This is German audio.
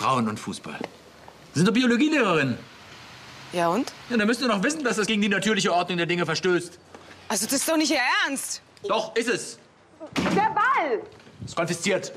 Frauen und Fußball. Sie sind doch Biologielehrerin. Ja und? Ja, dann müsst ihr doch wissen, dass das gegen die natürliche Ordnung der Dinge verstößt. Also das ist doch nicht Ihr Ernst. Doch, ist es. Der Ball! Ist konfisziert.